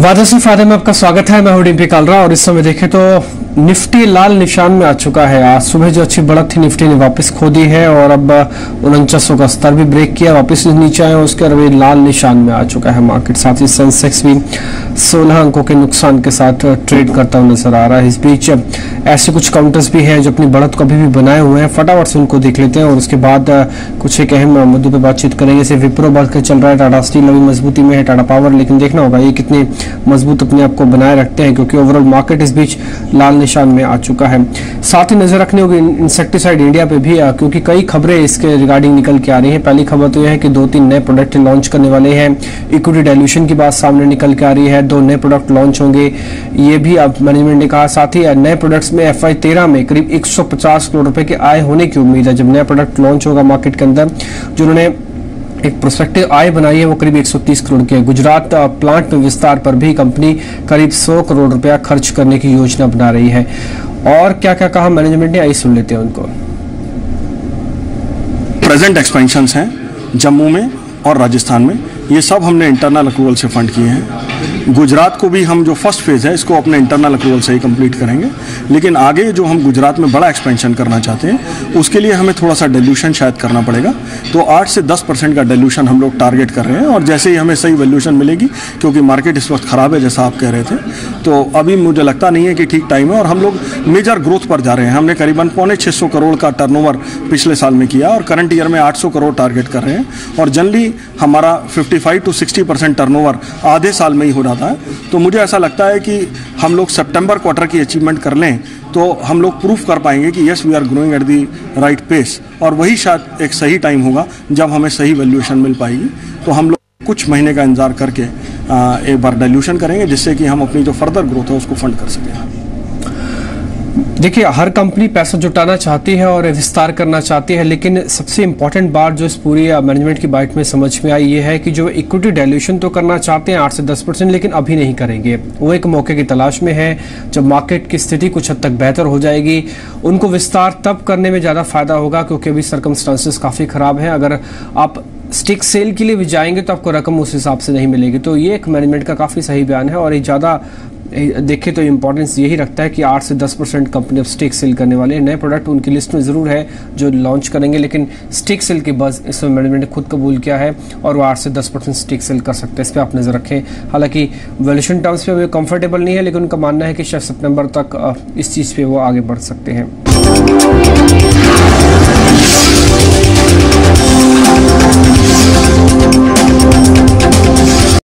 वादा से फ़ायदे में आपका स्वागत है। मैं हूँ डिम्पी कालरा और इस समय देखें तो निफ्टी लाल निशान में आ चुका है। आज सुबह जो अच्छी बढ़त थी, निफ्टी ने वापस खो दी है और अब उनचास का स्तर भी ब्रेक किया, वापस नीचे आए उसके अभी लाल निशान में आ चुका है मार्केट। साथ ही सेंसेक्स भी 16 अंकों के नुकसान के साथ ट्रेड करता हुआ नज़र आ रहा है। इस बीच ऐसे कुछ काउंटर्स भी हैं जो अपनी बढ़त को अभी भी बनाए हुए हैं। फटाफट से उनको देख लेते हैं और उसके बाद कुछ एक अहम मुद्दों पर बातचीत करेंगे। जैसे विप्रो बढ़ चल रहा है, टाटा स्टील अभी मजबूती में है, टाटा पावर, लेकिन देखना होगा ये कितने मज़बूत अपने आप को बनाए रखते हैं, क्योंकि ओवरऑल मार्केट इस बीच लाल निशान में आ चुका है। साथ ही नज़र रखनी होगी इंसेक्टिसाइड इंडिया पे भी क्योंकि कई खबरें इसके रिगार्डिंग निकल के आ रही है। पहली खबर तो यह है कि दो तीन नए प्रोडक्ट लॉन्च करने वाले हैं। इक्विटी डायल्यूशन की बात सामने निकल के आ रही है। दो नए प्रोडक्ट लॉन्च होंगे, ये भी अब मैनेजमेंट ने कहा। साथ ही नए प्रोडक्ट्स में एफ़ आई में करीब एक सौ पचास करोड़ रुपए के आय होने की उम्मीद है। जब नया प्रोडक्ट लॉन्च होगा मार्केट के अंदर जिन्होंने एक प्रोस्पेक्टिव आय बनाई है, वो करीब 130 करोड़ की है। गुजरात प्लांट में विस्तार पर भी कंपनी करीब 100 करोड़ रुपया खर्च करने की योजना बना रही है। और क्या क्या कहा मैनेजमेंट ने? आई सुन लेते हैं उनको। प्रेजेंट एक्सपेंशन हैं जम्मू में और राजस्थान में। ये सब हमने इंटरनल अप्रूवल से फंड किए हैं। गुजरात को भी हम जो फ़र्स्ट फ़ेज़ है, इसको अपने इंटरनल अप्रूवल से ही कंप्लीट करेंगे। लेकिन आगे जो हम गुजरात में बड़ा एक्सपेंशन करना चाहते हैं, उसके लिए हमें थोड़ा सा डेल्यूशन शायद करना पड़ेगा। तो 8 से 10 परसेंट का डेल्यूशन हम लोग टारगेट कर रहे हैं और जैसे ही हमें सही वैल्यूशन मिलेगी, क्योंकि मार्केट इस वक्त ख़राब है जैसा आप कह रहे थे तो अभी मुझे लगता नहीं है कि ठीक टाइम है और हम लोग मेजर ग्रोथ पर जा रहे हैं। हमने करीबन पौने छः करोड़ का टर्न पिछले साल में किया और करंट ईयर में आठ सौ करोड़ टारगेट कर रहे हैं। और जनरली हमारा फिफ्टी 55 टू 60 परसेंट आधे साल में ही हो रहा था। तो मुझे ऐसा लगता है कि हम लोग सितंबर क्वार्टर की अचीवमेंट कर लें तो हम लोग प्रूफ कर पाएँगे कि yes we are growing at the right pace और वही शायद एक सही टाइम होगा, जब हमें सही वैल्यूएशन मिल पाएगी। तो हम लोग कुछ महीने का इंतज़ार करके एक बार डाइल्यूशन करेंगे, जिससे कि हम अपनी जो फर्दर ग्रोथ है, उसको फंड कर सकें। देखिए, हर कंपनी पैसा जुटाना चाहती है और विस्तार करना चाहती है, लेकिन सबसे इंपॉर्टेंट बात जो इस पूरी मैनेजमेंट की बाइट में समझ में आई, ये है कि जो इक्विटी डायल्यूशन तो करना चाहते हैं आठ से दस परसेंट लेकिन अभी नहीं करेंगे। वो एक मौके की तलाश में है। जब मार्केट की स्थिति कुछ हद तक बेहतर हो जाएगी, उनको विस्तार तब करने में ज़्यादा फ़ायदा होगा, क्योंकि अभी सर्कमस्टांसिस काफ़ी ख़राब है। अगर आप स्टिक सेल के लिए भी जाएँगे तो आपको रकम उस हिसाब से नहीं मिलेगी। तो ये एक मैनेजमेंट का काफ़ी सही बयान है और ये ज़्यादा देखें तो इम्पोर्टेंस यही रखता है कि 8 से 10 परसेंट कंपनी अब स्टेक सेल करने वाले हैं। नए प्रोडक्ट उनकी लिस्ट में ज़रूर है जो लॉन्च करेंगे, लेकिन स्टेक सेल के बस इसमें मैनेजमेंट ने खुद कबूल किया है और वो आठ से दस परसेंट स्टेक सेल कर सकते हैं। इस पर आप नज़र रखें। हालाँकि वैल्यूशन टर्म्स पे वो कंफर्टेबल नहीं है, लेकिन उनका मानना है कि शायद सितंबर तक इस चीज़ पे वो आगे बढ़ सकते हैं।